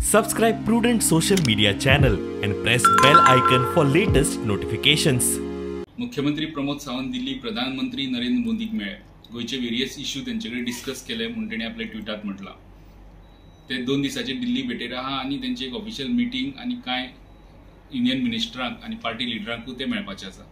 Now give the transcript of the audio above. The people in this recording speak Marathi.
Subscribe Prudent Social Media channel and press bell icon for latest notifications. मुख्यमंत्री प्रमोद सावंत दिल्ली प्रधानमंत्री नरेंद्र मोदीक मेळ्ळे गोंयचे वेरियस इश्यू तेंचे कडेन डिस्कस केले म्हणून तेणी आपल्या ट्विटात म्हटलां. ते दोन दिसांचे दिल्ली भेटेर आहा आनी त्यांची एक ऑफिशियल मिटींग आनी कांय युनियन मिनिस्टरांक आनी पार्टी लिडरांकूय ते मेळपाचे आसा